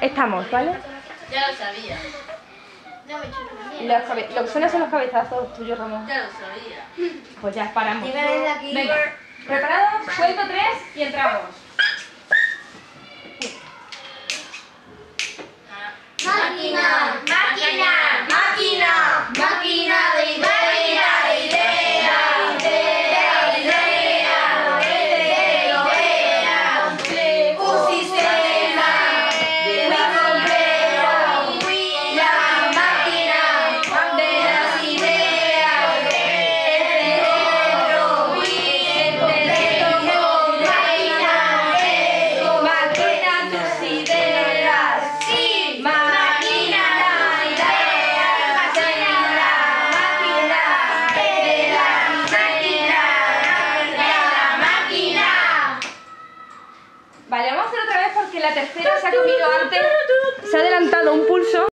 Estamos, ¿vale? Ya lo sabía. Los cabe- lo que suena son los cabezazos tuyos, Ramón. Ya lo sabía. Pues ya paramos. Venga, ¿preparados? Cuento tres y entramos. Vale, vamos a hacer otra vez porque la tercera se ha comido antes. Se ha adelantado un pulso.